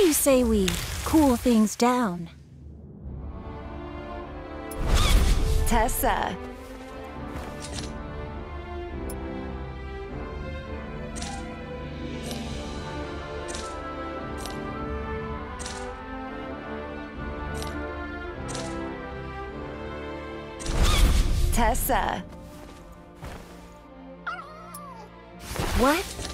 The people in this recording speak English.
Do you say we cool things down? Tessa. Tessa. What?